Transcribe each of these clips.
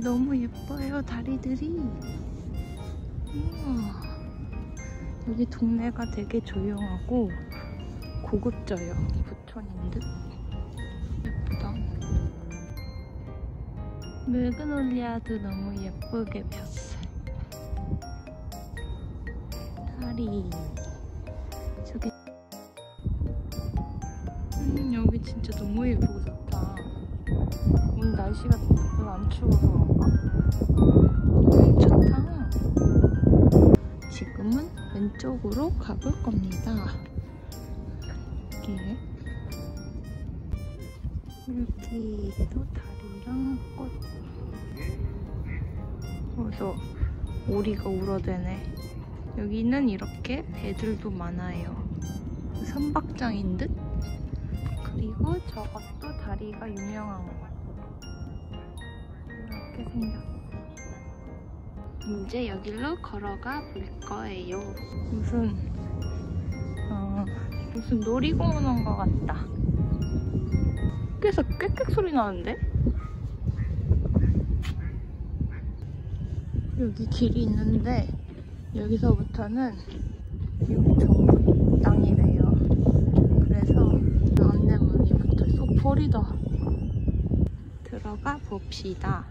너무 예뻐요, 다리들이. 우와. 여기 동네가 되게 조용하고 고급져요. 부천인 듯. 예쁘다. 매그놀리아도 너무 예쁘게 폈어요. 다리. 저기. 음, 여기 진짜 너무 예쁘고 날씨가 별로 안 추워서 좋다. 지금은 왼쪽으로 가볼 겁니다. 이렇게. 여기도 다리랑 꽃. 그래서 오리가 울어대네. 여기는 이렇게 배들도 많아요. 선박장인 듯? 그리고 저것도 다리가 유명한 거. 이렇게 생겼어. 이제 여기로 걸어가 볼 거예요. 무슨 어, 무슨 놀이공원 온 것 같다. 밖에서 꽥꽥 소리 나는데? 여기 길이 있는데 여기서부터는 미국 정부 땅이래요. 그래서 안내문이 붙어있어. 버리다. 들어가 봅시다.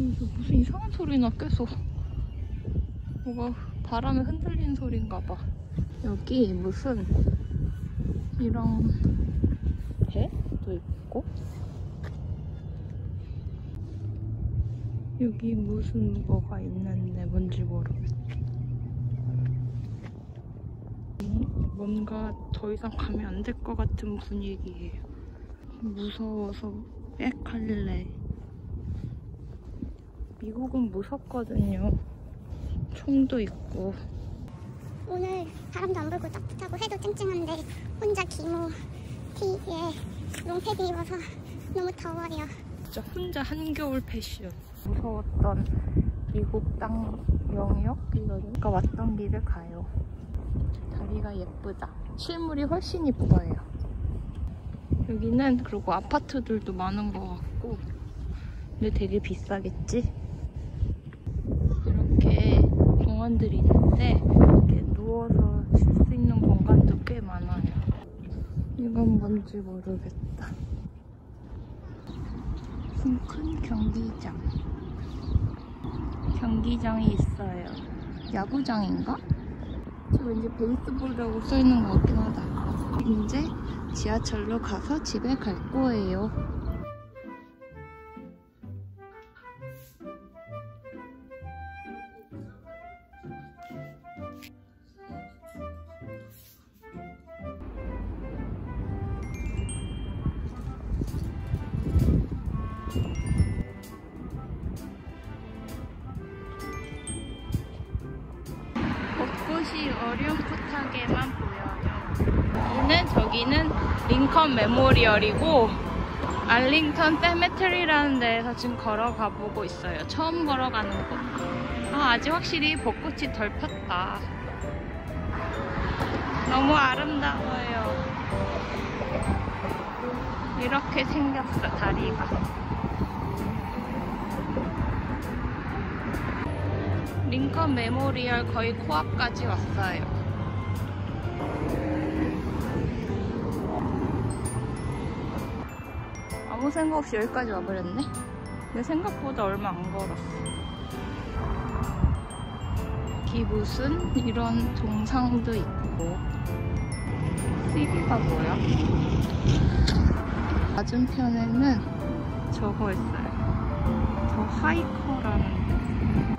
여기서 무슨 이상한 소리나 계속. 뭐가 바람에 흔들리는 소리인가 봐. 여기 무슨 이런 배도 있고 여기 무슨 뭐가 있는데 뭔지 모르겠어. 뭔가 더 이상 가면 안 될 것 같은 분위기예요. 무서워서 빽 할래. 미국은 무섭거든요. 총도 있고. 오늘 바람도 안 불고 따뜻하고 해도 쨍쨍한데 혼자 기모 티에 롱패드 입어서 너무 더워요. 진짜 혼자 한겨울 패션. 무서웠던 미국 땅 영역 이거든요. 아까 왔던 길을 가요. 다리가 예쁘다. 실물이 훨씬 이뻐요. 여기는 그리고 아파트들도 많은 것 같고 근데 되게 비싸겠지? 이렇게 공원들이 있는데 이렇게 누워서 쉴 수 있는 공간도 꽤 많아요. 이건 뭔지 모르겠다. 큰 경기장. 경기장이 있어요. 야구장인가? 저 왠지 베이스볼이라고 써있는 것 같긴 하다. 이제 지하철로 가서 집에 갈 거예요. 여기는 Lincoln Memorial이고 Arlington Cemetery라는 데에서 지금 걸어가 보고 있어요. 처음 걸어가는 곳. 아, 아직 확실히 벚꽃이 덜 폈다. 너무 아름다워요. 이렇게 생겼어, 다리가. Lincoln Memorial 거의 코앞까지 왔어요. 아무 생각 없이 여기까지 와버렸네? 내 생각보다 얼마 안 걸었어. 무슨 이런 동상도 있고 CD가 뭐야? 맞은편에는 저거 있어요. 더 하이커라는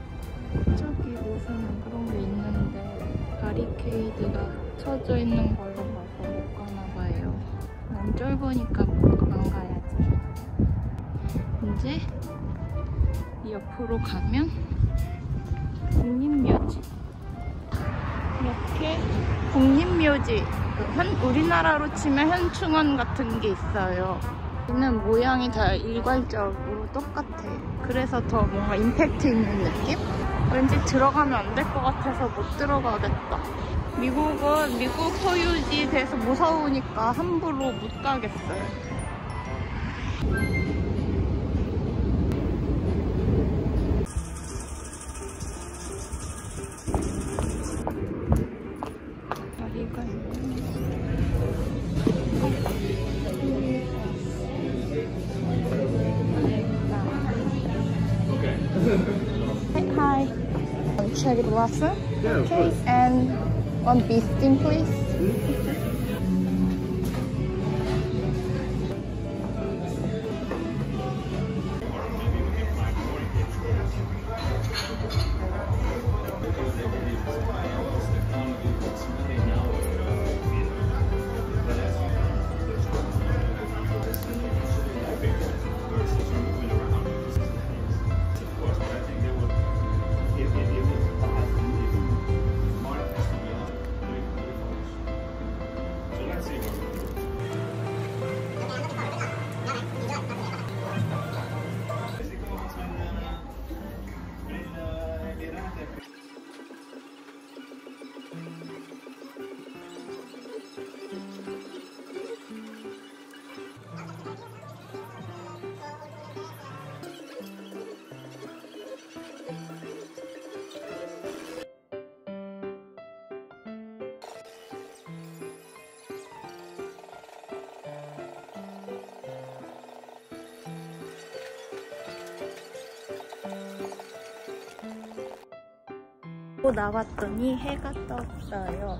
저기 무슨 그런 게 있는데 바리케이드가 쳐져 있는 걸로 봐서 못 가나 봐요. 난 쫄보니까 안 가야지. 이제 이 옆으로 가면 국립묘지. 이렇게 국립묘지. 그 현, 우리나라로 치면 현충원 같은 게 있어요. 여기는 모양이 다 일괄적으로 똑같아. 그래서 더 뭔가 임팩트 있는 느낌? 왠지 들어가면 안 될 것 같아서 못 들어가겠다. 미국은 미국 소유지에 대해서 무서우니까 함부로 못 가겠어요. with lobster? Yeah, okay. And one beef steam, please. 또 나왔더니 해가 떴어요.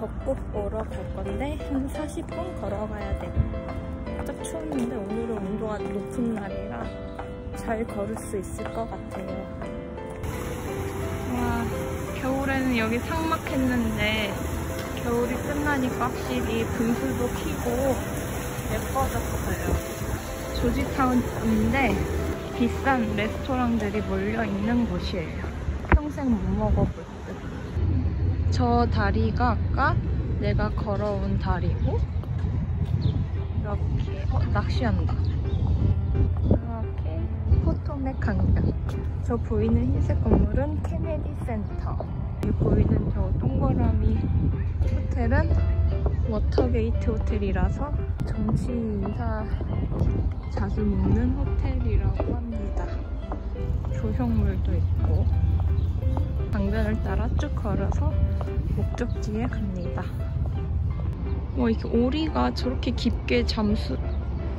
벚꽃 보러 갈 건데 한 40분 걸어가야 돼요. 딱 추웠는데 오늘은 온도가 높은 날이라 잘 걸을 수 있을 것 같아요. 와, 겨울에는 여기 삭막했는데 겨울이 끝나니까 확실히 분수도 키고 예뻐졌어요. 조지타운인데 비싼 레스토랑들이 몰려 있는 곳이에요. 평생 못 먹어볼 듯. 저 다리가 아까 내가 걸어온 다리고 이렇게 어, 낚시한다. 이렇게 포토맥 강변. 저 보이는 흰색 건물은 케네디 센터. 여기 보이는 저 동그라미 호텔은 워터게이트 호텔이라서 정치 인사 자주 묵는 호텔이라고 합니다. 조형물도 있고 강변을 따라 쭉 걸어서 목적지에 갑니다. 와 이렇게 오리가 저렇게 깊게 잠수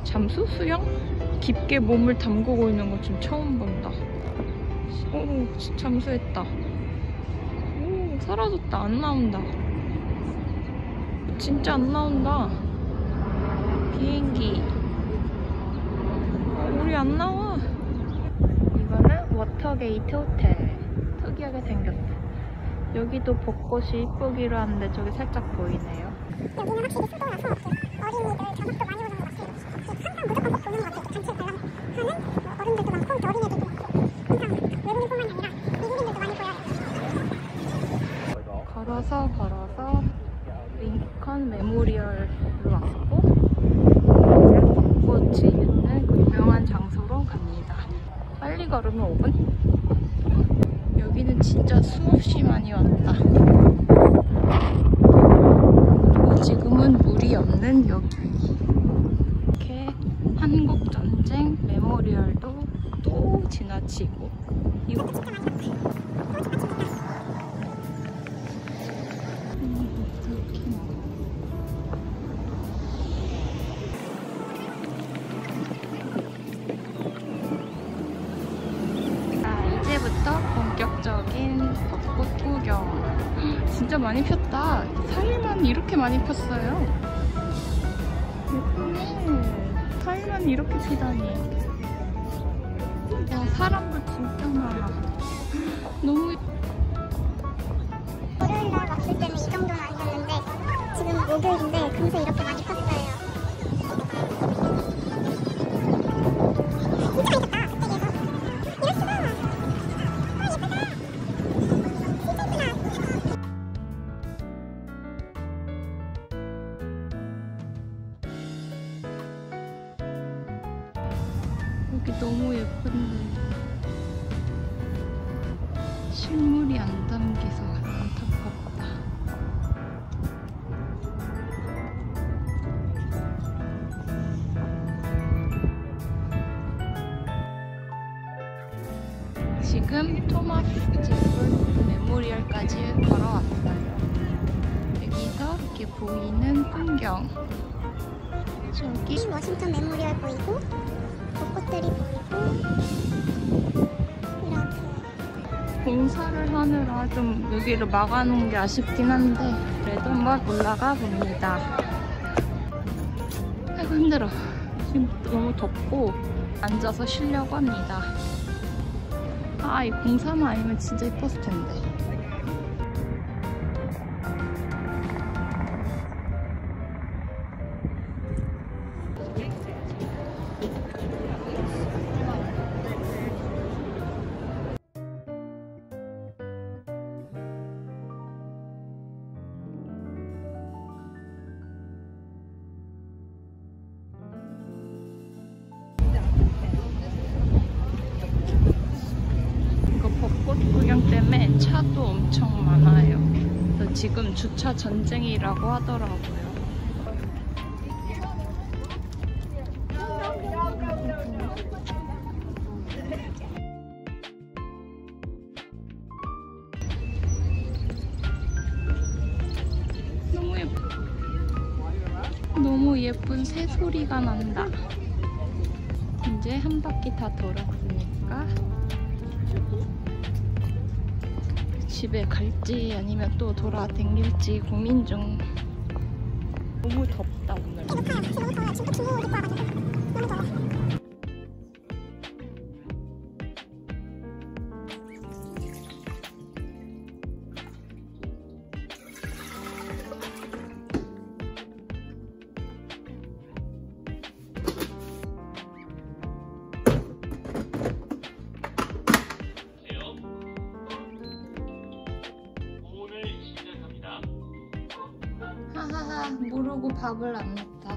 잠수 수영 깊게 몸을 담그고 있는 거 지금 처음 본다. 오 잠수했다. 오 사라졌다 안 나온다. 진짜 안 나온다. 비행기. 어, 우리 안 나와. 이거는 워터게이트 호텔. 특이하게 생겼어. 여기도 벚꽃이 이쁘기로 하는데 저기 살짝 보이네요. 여기는 확실히 수도라서 어린이들 견학도 많이 오는 것 같아요. 항상 무조건 꼭 보는 것 같아요. 단체 관람하는 뭐 어른들도 많고 또 어린애들도 많고 항상 외국인뿐만 아니라 미국인들도 많이 보여요. 걸어서 걸어서 링컨 메모리얼로 왔고 벚꽃이 있는 그 유명한 장소로 갑니다. 빨리 걸으면 5분? 여기는 진짜 수없이 많이 왔다. 지금은 물이 없는 여기. 이렇게 한국 전쟁 메모리얼도 또 지나치고 진짜 많이 폈다. 4일만 이렇게 많이 폈어요. 예쁘네. 4일만 이렇게 피다니. 와, 사람들 진짜 많아. 너무 월요일 날 왔을 때는 이 정도는 아니었는데 지금 목요일인데 금세 이렇게 많이 컸어요. 지금 Thomas Jefferson Memorial까지 걸어왔어요. 여기서 이렇게 보이는 풍경. 저기 Washington Memorial 보이고 벚꽃들이 보이고 이렇게 공사를 하느라 좀 여기를 막아놓은 게 아쉽긴 한데 그래도 한번 올라가 봅니다. 아이고 힘들어. 지금 너무 덥고 앉아서 쉬려고 합니다. 아, 이 공사만 아니면 진짜 이뻤을 텐데. 차도 엄청 많아요. 그래서 지금 주차 전쟁이라고 하더라고요. 너무 예뻐. 너무 예쁜 새 소리가 난다. 이제 한 바퀴 다 돌았으니까 집에 갈지 아니면 또 돌아다닐지 고민 중. 너무 덥다 오늘. 밥을 안 먹다.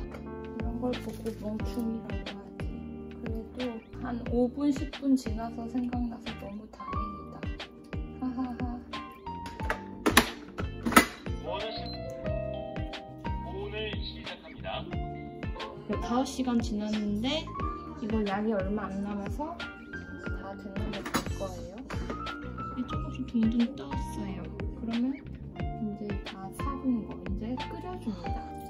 이런 걸 보고 멍충이라고 하지. 그래도 한 5분 10분 지나서 생각나서 너무 다행이다. 하하하. 오늘 시 오늘 시작합니다. 5시간 지났는데 이걸 양이 얼마 안 남아서 다 됐는데 될 거예요. 조금씩 둥둥 떠왔어요. 그러면 이제 다 삭은 거 이제 끓여줍니다.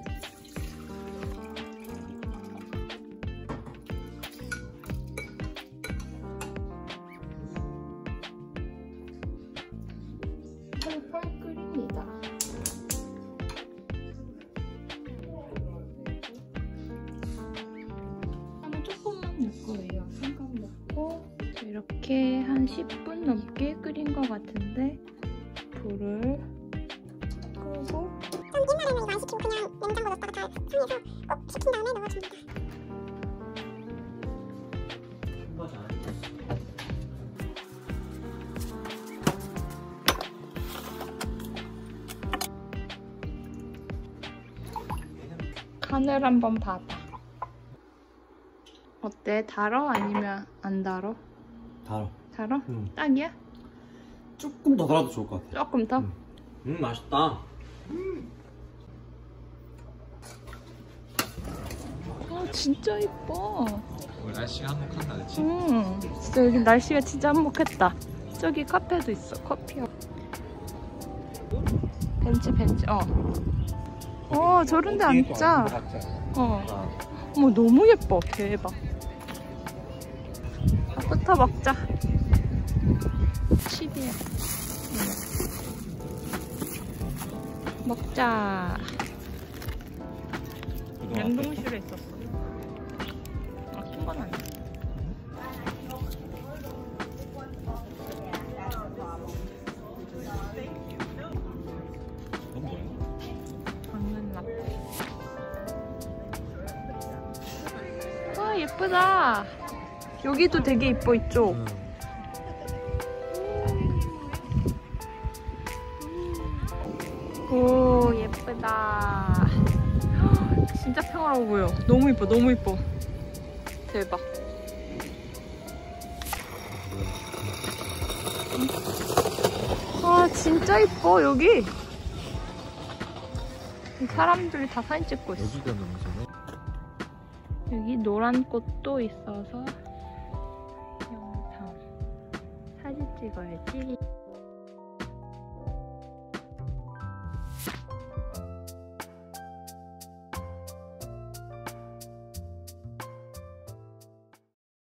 이렇게 한 10분 넘게 끓인 것 같은데 불을 끄고 전 옛날에는 이거 안 시키고 그냥 냉장고 넣었다가 다 상해서 꼭 식힌 다음에 넣어줍니다 간을 한번 봐봐. 어때? 달어? 아니면 안 달어? 달아. 달어? 응. 딱이야? 조금 더 달아도 좋을 것 같아. 조금 더? 음. 음, 맛있다. 아 진짜 이뻐. 오늘 날씨가 한몫한다, 그치? 음, 진짜 여기 날씨가 진짜 한몫했다. 저기 카페도 있어, 커피야. 벤치, 벤치, 어. 어, 저런 데 앉자. 어. 어머, 너무 예뻐. 대박. 밥부터 먹자. 10이야. 먹자. 냉동실에 있었어. 아, 큰건 아니야. 라떼. 아 예쁘다. 여기도 되게 이뻐 이쪽. 오 예쁘다. 헉, 진짜 평화로워 보여. 너무 이뻐 너무 이뻐. 대박. 아 진짜 이뻐 여기. 사람들이 다 사진 찍고 있어. 여기 노란 꽃도 있어서 찍어야지.